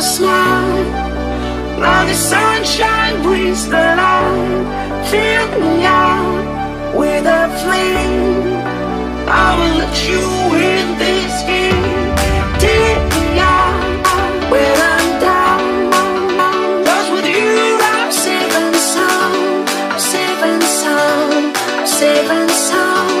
smile. Now the sunshine brings the light. Fill me out with a flame. I will let you in this game. Take me with Safe and sound, safe and sound